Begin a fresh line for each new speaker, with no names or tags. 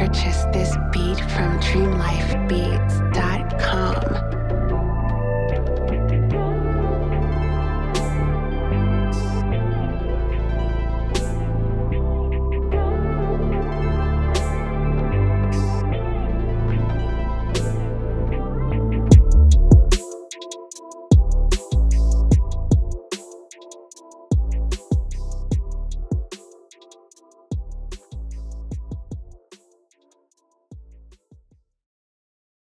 purchase this beat from dreamlifebeats.com.